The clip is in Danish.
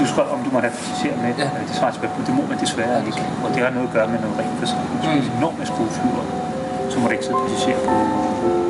du spørger, om du må have passagerer med. Ja. Det svarer tilbage på, det må man desværre ikke. Og det har noget at gøre med noget rent forsikring. Mm. Mm. Når man skrueflyver, så må der ikke sidde passagerer på, på.